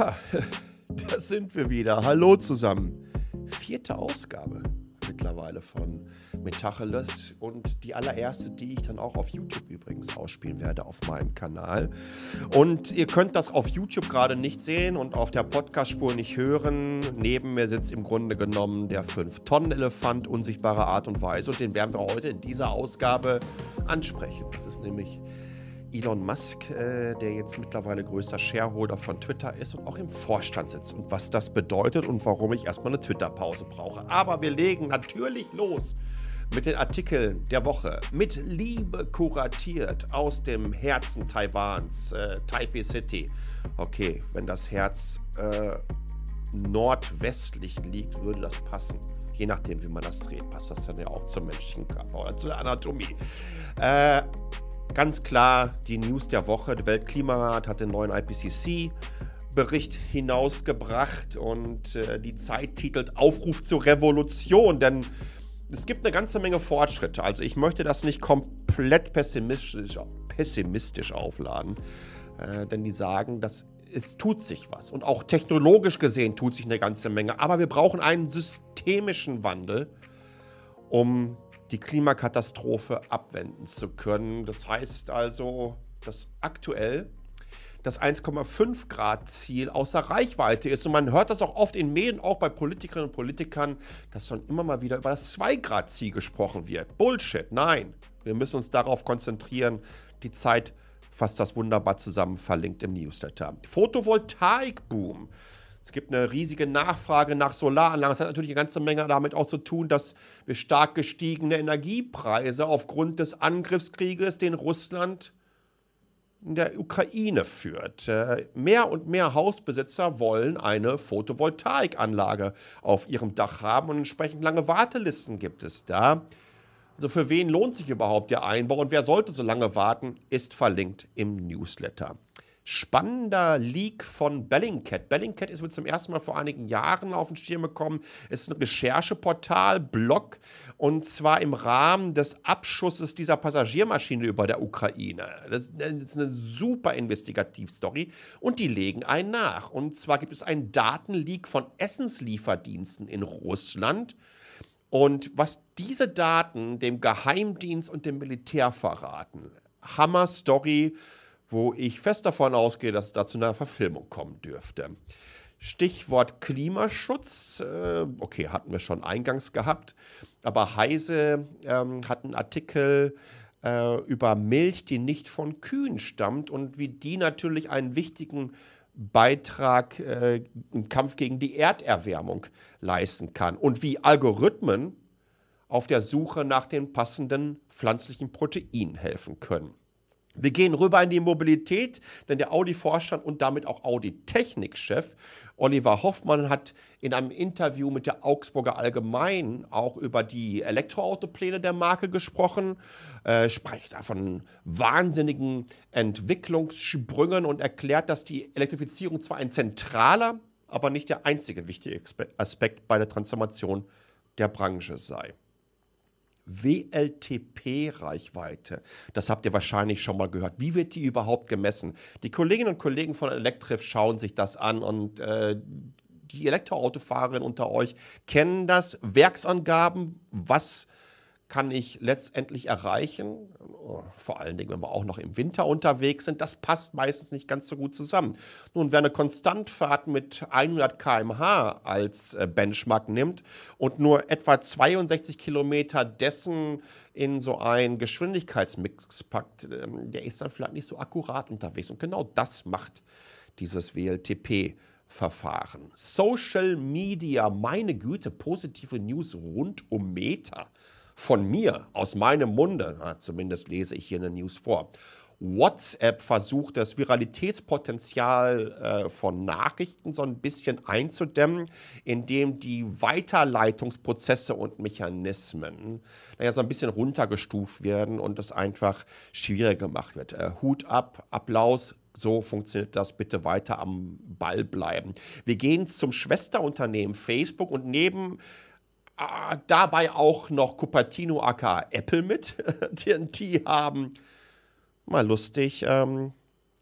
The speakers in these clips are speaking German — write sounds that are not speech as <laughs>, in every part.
<laughs> Da sind wir wieder. Hallo zusammen. Vierte Ausgabe mittlerweile von Metacheles und die allererste, die ich dann auch auf YouTube übrigens ausspielen werde auf meinem Kanal. Und ihr könnt das auf YouTube gerade nicht sehen und auf der Podcast-Spur nicht hören. Neben mir sitzt im Grunde genommen der 5-Tonnen-Elefant unsichtbarer Art und Weise und den werden wir heute in dieser Ausgabe ansprechen. Das ist nämlich Elon Musk, äh, der jetzt mittlerweile größter Shareholder von Twitter ist und auch im Vorstand sitzt und was das bedeutet und warum ich erstmal eine Twitter-Pause brauche. Aber wir legen natürlich los mit den Artikeln der Woche. Mit Liebe kuratiert aus dem Herzen Taiwans, äh, Taipei City. Okay, wenn das Herz äh, nordwestlich liegt, würde das passen. Je nachdem, wie man das dreht, passt das dann ja auch zum menschlichen Körper oder zur Anatomie. Äh, ganz klar die News der Woche. Der Weltklimarat hat den neuen IPCC-Bericht hinausgebracht und äh, die Zeit titelt Aufruf zur Revolution, denn es gibt eine ganze Menge Fortschritte. Also ich möchte das nicht komplett pessimistisch, pessimistisch aufladen, äh, denn die sagen, dass es tut sich was. Und auch technologisch gesehen tut sich eine ganze Menge. Aber wir brauchen einen systemischen Wandel, um die Klimakatastrophe abwenden zu können. Das heißt also, dass aktuell das 1,5 Grad Ziel außer Reichweite ist. Und man hört das auch oft in Medien, auch bei Politikerinnen und Politikern, dass dann immer mal wieder über das 2 Grad Ziel gesprochen wird. Bullshit, nein. Wir müssen uns darauf konzentrieren. Die Zeit fasst das wunderbar zusammen, verlinkt im Newsletter. Photovoltaikboom. Es gibt eine riesige Nachfrage nach Solaranlagen. Das hat natürlich eine ganze Menge damit auch zu tun, dass wir stark gestiegene Energiepreise aufgrund des Angriffskrieges, den Russland in der Ukraine führt. Äh, mehr und mehr Hausbesitzer wollen eine Photovoltaikanlage auf ihrem Dach haben und entsprechend lange Wartelisten gibt es da. Also für wen lohnt sich überhaupt der Einbau und wer sollte so lange warten, ist verlinkt im Newsletter spannender Leak von Bellingcat. Bellingcat ist mir zum ersten Mal vor einigen Jahren auf den Schirm gekommen. Es ist ein Rechercheportal, Blog, und zwar im Rahmen des Abschusses dieser Passagiermaschine über der Ukraine. Das ist eine super Investigativstory und die legen einen nach. Und zwar gibt es einen Datenleak von Essenslieferdiensten in Russland. Und was diese Daten dem Geheimdienst und dem Militär verraten, Hammer Story wo ich fest davon ausgehe, dass es dazu eine Verfilmung kommen dürfte. Stichwort Klimaschutz, äh, okay, hatten wir schon eingangs gehabt, aber Heise ähm, hat einen Artikel äh, über Milch, die nicht von Kühen stammt und wie die natürlich einen wichtigen Beitrag äh, im Kampf gegen die Erderwärmung leisten kann und wie Algorithmen auf der Suche nach den passenden pflanzlichen Proteinen helfen können. Wir gehen rüber in die Mobilität, denn der Audi-Vorstand und damit auch Audi-Technikchef Oliver Hoffmann hat in einem Interview mit der Augsburger Allgemein auch über die Elektroautopläne der Marke gesprochen, äh, spricht da von wahnsinnigen Entwicklungssprüngen und erklärt, dass die Elektrifizierung zwar ein zentraler, aber nicht der einzige wichtige Aspekt bei der Transformation der Branche sei. WLTP-Reichweite. Das habt ihr wahrscheinlich schon mal gehört. Wie wird die überhaupt gemessen? Die Kolleginnen und Kollegen von Electrif schauen sich das an und äh, die Elektroautofahrerinnen unter euch kennen das. Werksangaben, was kann ich letztendlich erreichen, vor allen Dingen, wenn wir auch noch im Winter unterwegs sind, das passt meistens nicht ganz so gut zusammen. Nun, wer eine Konstantfahrt mit 100 km/h als äh, Benchmark nimmt und nur etwa 62 Kilometer dessen in so einen Geschwindigkeitsmix packt, ähm, der ist dann vielleicht nicht so akkurat unterwegs. Und genau das macht dieses WLTP. Verfahren. Social Media, meine Güte, positive News rund um Meta von mir, aus meinem Munde, na, zumindest lese ich hier eine News vor. WhatsApp versucht, das Viralitätspotenzial äh, von Nachrichten so ein bisschen einzudämmen, indem die Weiterleitungsprozesse und Mechanismen naja, so ein bisschen runtergestuft werden und es einfach schwieriger gemacht wird. Äh, Hut ab, Applaus, so funktioniert das. Bitte weiter am Ball bleiben. Wir gehen zum Schwesterunternehmen Facebook und neben dabei auch noch Cupertino aka Apple mit. <laughs> die haben mal lustig ähm,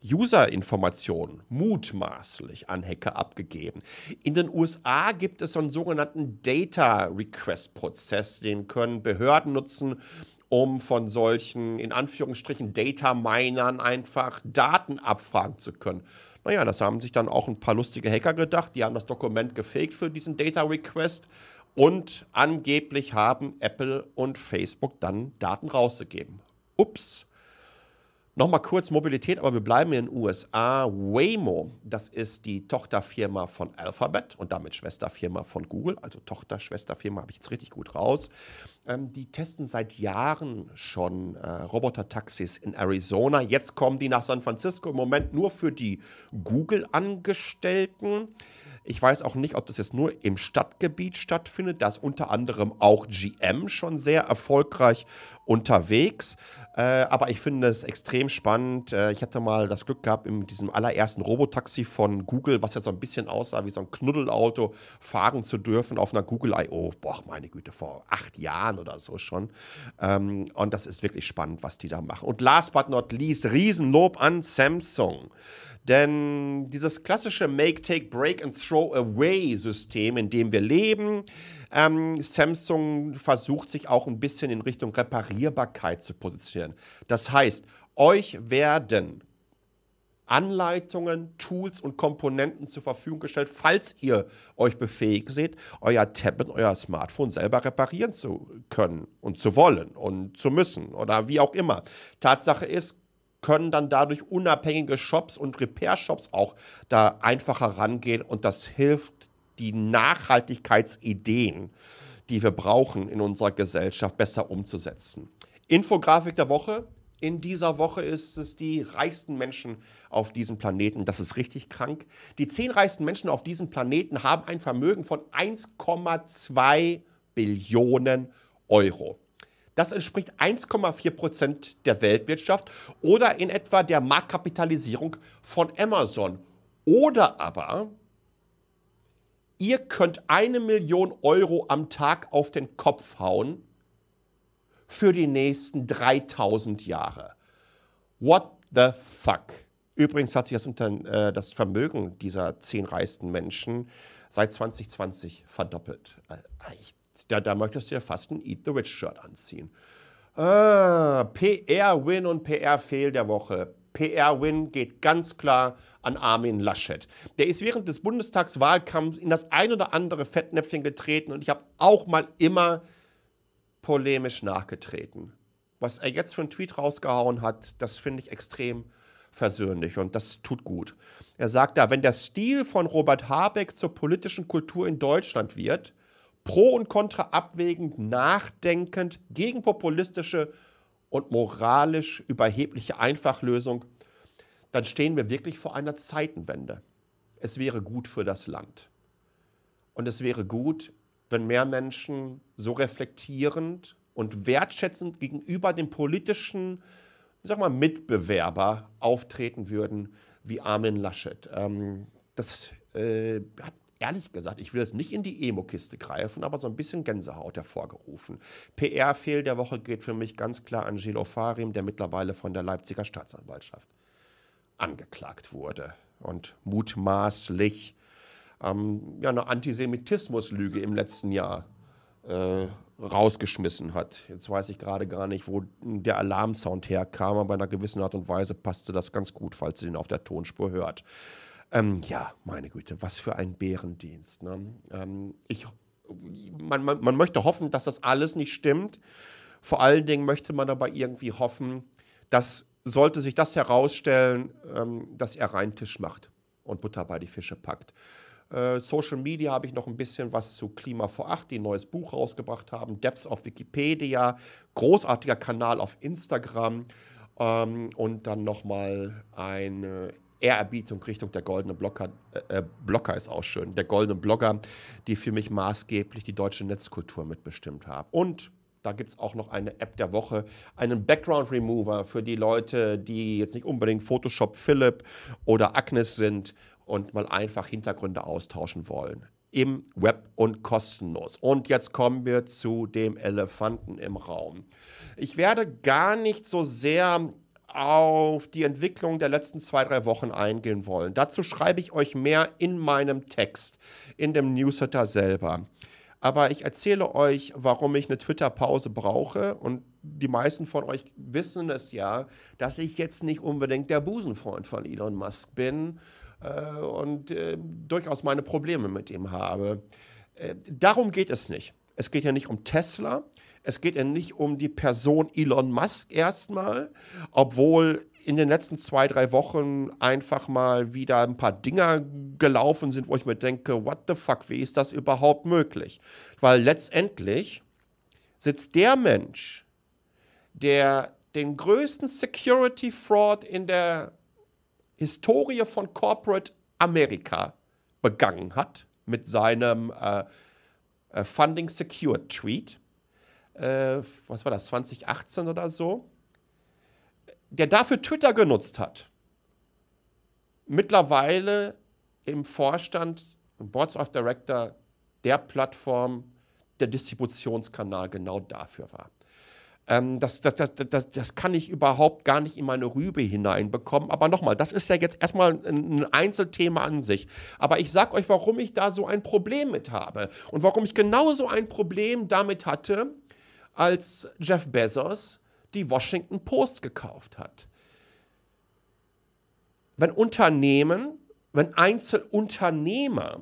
User-Informationen mutmaßlich an Hacker abgegeben. In den USA gibt es so einen sogenannten Data Request-Prozess, den können Behörden nutzen, um von solchen, in Anführungsstrichen, Data-Minern einfach Daten abfragen zu können. Naja, das haben sich dann auch ein paar lustige Hacker gedacht. Die haben das Dokument gefaked für diesen Data Request und angeblich haben Apple und Facebook dann Daten rausgegeben. Ups. Nochmal kurz Mobilität, aber wir bleiben in den USA. Waymo, das ist die Tochterfirma von Alphabet und damit Schwesterfirma von Google, also Tochter-Schwesterfirma, habe ich jetzt richtig gut raus. Ähm, die testen seit Jahren schon äh, Roboter-Taxis in Arizona. Jetzt kommen die nach San Francisco im Moment nur für die Google-Angestellten. Ich weiß auch nicht, ob das jetzt nur im Stadtgebiet stattfindet. Da ist unter anderem auch GM schon sehr erfolgreich unterwegs. Äh, aber ich finde es extrem spannend. Äh, ich hatte mal das Glück gehabt, in diesem allerersten Robotaxi von Google, was ja so ein bisschen aussah wie so ein Knuddelauto, fahren zu dürfen auf einer Google I.O. Boah, meine Güte, vor acht Jahren oder so schon. Ähm, und das ist wirklich spannend, was die da machen. Und last but not least, Riesenlob an Samsung. Denn dieses klassische Make, Take, Break and Throw Away System, in dem wir leben, ähm, Samsung versucht sich auch ein bisschen in Richtung Reparierbarkeit zu positionieren. Das heißt, euch werden Anleitungen, Tools und Komponenten zur Verfügung gestellt, falls ihr euch befähigt seht, euer Tablet, euer Smartphone selber reparieren zu können und zu wollen und zu müssen oder wie auch immer. Tatsache ist, können dann dadurch unabhängige Shops und Repair-Shops auch da einfacher rangehen und das hilft, die Nachhaltigkeitsideen, die wir brauchen in unserer Gesellschaft, besser umzusetzen. Infografik der Woche. In dieser Woche ist es die reichsten Menschen auf diesem Planeten. Das ist richtig krank. Die zehn reichsten Menschen auf diesem Planeten haben ein Vermögen von 1,2 Billionen Euro. Das entspricht 1,4 Prozent der Weltwirtschaft oder in etwa der Marktkapitalisierung von Amazon. Oder aber ihr könnt eine Million Euro am Tag auf den Kopf hauen für die nächsten 3000 Jahre. What the fuck? Übrigens hat sich das, unter, äh, das Vermögen dieser zehn reichsten Menschen seit 2020 verdoppelt. Äh, ich da, da möchtest du ja fast ein Eat the Witch Shirt anziehen. Ah, PR-Win und PR-Fail der Woche. PR-Win geht ganz klar an Armin Laschet. Der ist während des Bundestagswahlkampfs in das ein oder andere Fettnäpfchen getreten und ich habe auch mal immer polemisch nachgetreten. Was er jetzt für einen Tweet rausgehauen hat, das finde ich extrem versöhnlich und das tut gut. Er sagt da, wenn der Stil von Robert Habeck zur politischen Kultur in Deutschland wird, pro und contra abwägend, nachdenkend, gegen populistische und moralisch überhebliche Einfachlösung, dann stehen wir wirklich vor einer Zeitenwende. Es wäre gut für das Land. Und es wäre gut, wenn mehr Menschen so reflektierend und wertschätzend gegenüber dem politischen sag mal, Mitbewerber auftreten würden wie Armin Laschet. Ähm, das äh, hat ehrlich gesagt, ich will jetzt nicht in die Emo-Kiste greifen, aber so ein bisschen Gänsehaut hervorgerufen. PR-Fehl der Woche geht für mich ganz klar an Gilo Farim, der mittlerweile von der Leipziger Staatsanwaltschaft angeklagt wurde und mutmaßlich ähm, ja, eine Antisemitismuslüge im letzten Jahr äh, rausgeschmissen hat. Jetzt weiß ich gerade gar nicht, wo der Alarmsound herkam, aber bei einer gewissen Art und Weise passte das ganz gut, falls ihr den auf der Tonspur hört. Ähm, ja, meine Güte, was für ein Bärendienst. Ne? Ähm, ich, man, man, man möchte hoffen, dass das alles nicht stimmt. Vor allen Dingen möchte man aber irgendwie hoffen, dass sollte sich das herausstellen, ähm, dass er rein Tisch macht und Butter bei die Fische packt. Äh, Social Media habe ich noch ein bisschen was zu Klima vor Acht, die ein neues Buch rausgebracht haben. Depths auf Wikipedia, großartiger Kanal auf Instagram ähm, und dann nochmal eine Ehrerbietung Richtung der goldenen Blocker. Äh, äh, Blocker ist auch schön. Der goldene Blogger, die für mich maßgeblich die deutsche Netzkultur mitbestimmt haben. Und da gibt es auch noch eine App der Woche, einen Background Remover für die Leute, die jetzt nicht unbedingt Photoshop Philipp oder Agnes sind und mal einfach Hintergründe austauschen wollen. Im Web und kostenlos. Und jetzt kommen wir zu dem Elefanten im Raum. Ich werde gar nicht so sehr auf die Entwicklung der letzten zwei, drei Wochen eingehen wollen. Dazu schreibe ich euch mehr in meinem Text, in dem Newsletter selber. Aber ich erzähle euch, warum ich eine Twitter-Pause brauche. Und die meisten von euch wissen es ja, dass ich jetzt nicht unbedingt der Busenfreund von Elon Musk bin äh, und äh, durchaus meine Probleme mit ihm habe. Äh, darum geht es nicht. Es geht ja nicht um Tesla. Es geht ja nicht um die Person Elon Musk erstmal, obwohl in den letzten zwei, drei Wochen einfach mal wieder ein paar Dinger gelaufen sind, wo ich mir denke, what the fuck, wie ist das überhaupt möglich? Weil letztendlich sitzt der Mensch, der den größten Security Fraud in der Historie von Corporate Amerika begangen hat mit seinem äh, äh, Funding Secure Tweet. Äh, was war das, 2018 oder so? Der dafür Twitter genutzt hat. Mittlerweile im Vorstand, im Boards of Director der Plattform, der Distributionskanal genau dafür war. Ähm, das, das, das, das, das kann ich überhaupt gar nicht in meine Rübe hineinbekommen. Aber nochmal, das ist ja jetzt erstmal ein Einzelthema an sich. Aber ich sage euch, warum ich da so ein Problem mit habe. Und warum ich genauso ein Problem damit hatte, als Jeff Bezos die Washington Post gekauft hat. Wenn Unternehmen, wenn Einzelunternehmer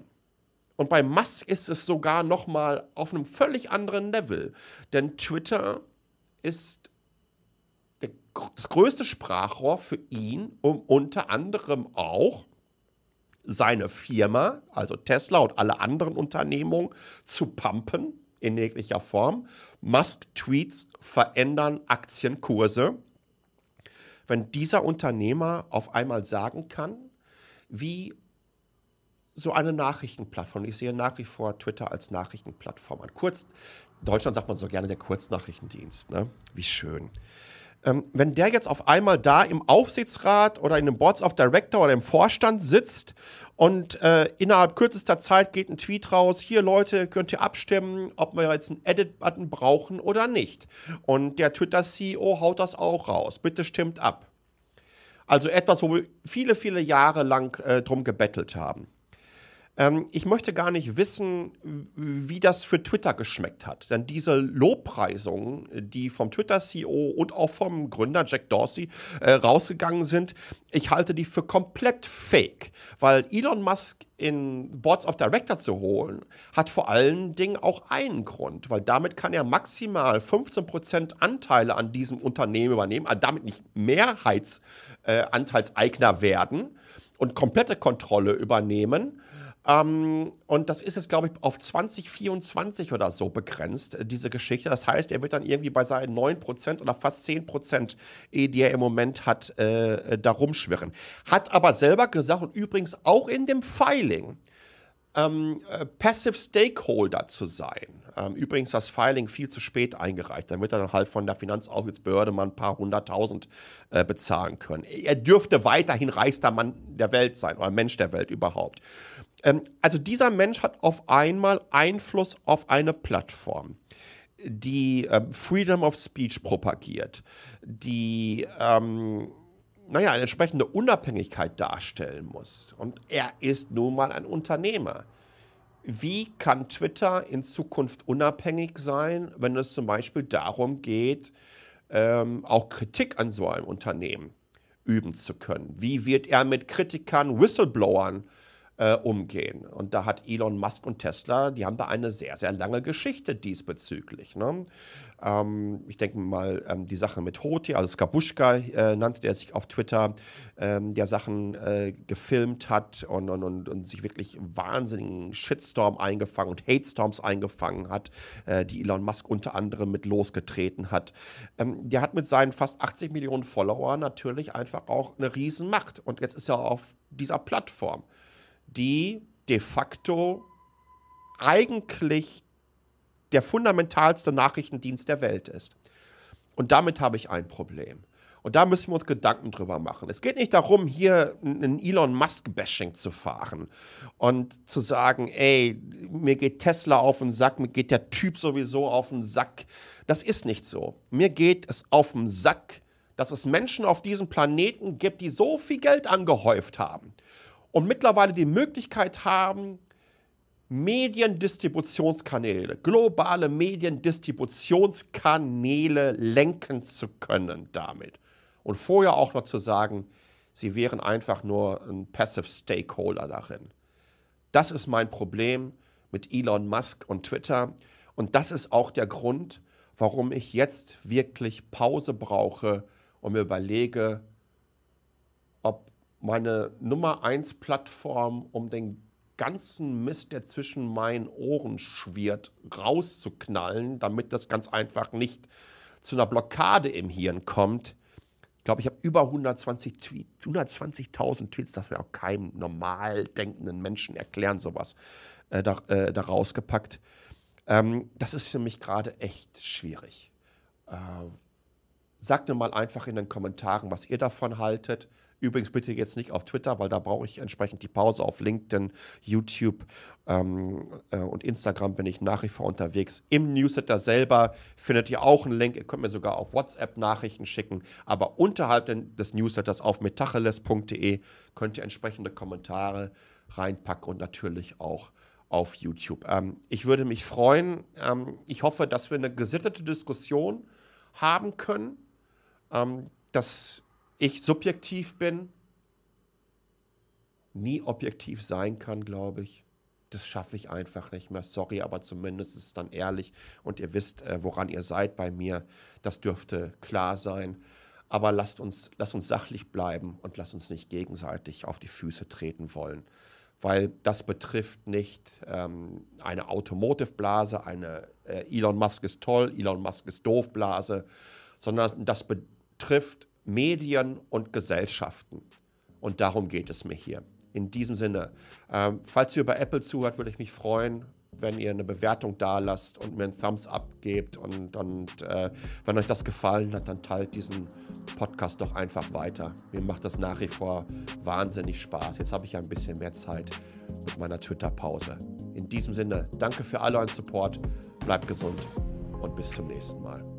und bei Musk ist es sogar noch mal auf einem völlig anderen Level, denn Twitter ist der, das größte Sprachrohr für ihn, um unter anderem auch seine Firma, also Tesla und alle anderen Unternehmungen, zu pumpen in jeglicher Form. Musk-Tweets verändern Aktienkurse. Wenn dieser Unternehmer auf einmal sagen kann, wie so eine Nachrichtenplattform, ich sehe nach wie vor Twitter als Nachrichtenplattform an. Kurz, in Deutschland sagt man so gerne der Kurznachrichtendienst, ne? Wie schön. Ähm, wenn der jetzt auf einmal da im Aufsichtsrat oder in dem Boards of Director oder im Vorstand sitzt und äh, innerhalb kürzester Zeit geht ein Tweet raus, hier Leute, könnt ihr abstimmen, ob wir jetzt einen Edit-Button brauchen oder nicht. Und der Twitter-CEO haut das auch raus. Bitte stimmt ab. Also etwas, wo wir viele, viele Jahre lang äh, drum gebettelt haben. Ähm, ich möchte gar nicht wissen, wie das für Twitter geschmeckt hat. Denn diese Lobpreisungen, die vom Twitter-CEO und auch vom Gründer Jack Dorsey äh, rausgegangen sind, ich halte die für komplett fake. Weil Elon Musk in Boards of Director zu holen, hat vor allen Dingen auch einen Grund, weil damit kann er maximal 15% Anteile an diesem Unternehmen übernehmen, also damit nicht Mehrheitsanteilseigner äh, werden und komplette Kontrolle übernehmen ähm, und das ist jetzt, glaube ich, auf 2024 oder so begrenzt, äh, diese Geschichte. Das heißt, er wird dann irgendwie bei seinen 9% oder fast 10%, die er im Moment hat, äh, äh, da rumschwirren. Hat aber selber gesagt und übrigens auch in dem Filing, ähm, äh, Passive Stakeholder zu sein. Ähm, übrigens das Filing viel zu spät eingereicht. Wird er dann halt von der Finanzaufsichtsbehörde mal ein paar hunderttausend äh, bezahlen können. Er dürfte weiterhin reichster Mann der Welt sein oder Mensch der Welt überhaupt. Ähm, also dieser Mensch hat auf einmal Einfluss auf eine Plattform die äh, Freedom of Speech propagiert, die ähm, naja, eine entsprechende Unabhängigkeit darstellen muss. Und er ist nun mal ein Unternehmer. Wie kann Twitter in Zukunft unabhängig sein, wenn es zum Beispiel darum geht, ähm, auch Kritik an so einem Unternehmen üben zu können? Wie wird er mit Kritikern, Whistleblowern äh, umgehen. Und da hat Elon Musk und Tesla, die haben da eine sehr, sehr lange Geschichte diesbezüglich. Ne? Ähm, ich denke mal, ähm, die Sache mit Hoti, also Skabuschka äh, nannte der sich auf Twitter, ähm, der Sachen äh, gefilmt hat und, und, und, und, sich wirklich wahnsinnigen Shitstorm eingefangen und Hate-Storms eingefangen hat, äh, die Elon Musk unter anderem mit losgetreten hat. Ähm, der hat mit seinen fast 80 Millionen Followern natürlich einfach auch eine Riesenmacht. Und jetzt ist er auf dieser Plattform die de facto eigentlich der fundamentalste Nachrichtendienst der Welt ist. Und damit habe ich ein Problem. Und da müssen wir uns Gedanken drüber machen. Es geht nicht darum, hier ein Elon Musk-Bashing zu fahren und zu sagen, ey, mir geht Tesla auf den Sack, mir geht der Typ sowieso auf den Sack. Das ist nicht so. Mir geht es auf den Sack, dass es Menschen auf diesem Planeten gibt, die so viel Geld angehäuft haben und mittlerweile die Möglichkeit haben, Mediendistributionskanäle, globale Mediendistributionskanäle lenken zu können damit. Und vorher auch noch zu sagen, sie wären einfach nur ein Passive Stakeholder darin. Das ist mein Problem mit Elon Musk und Twitter. Und das ist auch der Grund, warum ich jetzt wirklich Pause brauche und mir überlege, ob meine Nummer 1 Plattform, um den ganzen Mist, der zwischen meinen Ohren schwirrt, rauszuknallen, damit das ganz einfach nicht zu einer Blockade im Hirn kommt. Ich glaube, ich habe über 120 Tweets, 120.000 Tweets, das wäre auch keinem normal denkenden Menschen erklären, sowas äh, da, äh, da rausgepackt. Ähm, das ist für mich gerade echt schwierig. Äh, sagt mir mal einfach in den Kommentaren, was ihr davon haltet. Übrigens bitte jetzt nicht auf Twitter, weil da brauche ich entsprechend die Pause. Auf LinkedIn, YouTube ähm, äh, und Instagram bin ich nach wie vor unterwegs. Im Newsletter selber findet ihr auch einen Link. Ihr könnt mir sogar auf WhatsApp Nachrichten schicken. Aber unterhalb des Newsletters auf metacheles.de könnt ihr entsprechende Kommentare reinpacken und natürlich auch auf YouTube. Ähm, ich würde mich freuen. Ähm, ich hoffe, dass wir eine gesittete Diskussion haben können, ähm, dass ich subjektiv bin, nie objektiv sein kann, glaube ich. Das schaffe ich einfach nicht mehr. Sorry, aber zumindest ist es dann ehrlich und ihr wisst, äh, woran ihr seid bei mir. Das dürfte klar sein. Aber lasst uns, lasst uns sachlich bleiben und lasst uns nicht gegenseitig auf die Füße treten wollen weil das betrifft nicht ähm, eine Automotive-Blase, eine äh, Elon Musk ist toll, Elon Musk ist doof Blase, sondern das betrifft Medien und Gesellschaften. Und darum geht es mir hier. In diesem Sinne, ähm, falls ihr über Apple zuhört, würde ich mich freuen, wenn ihr eine Bewertung da lasst und mir einen Thumbs up gebt. Und, und äh, wenn euch das gefallen hat, dann teilt diesen Podcast doch einfach weiter. Mir macht das nach wie vor wahnsinnig Spaß. Jetzt habe ich ja ein bisschen mehr Zeit mit meiner Twitter-Pause. In diesem Sinne, danke für alle euren Support, bleibt gesund und bis zum nächsten Mal.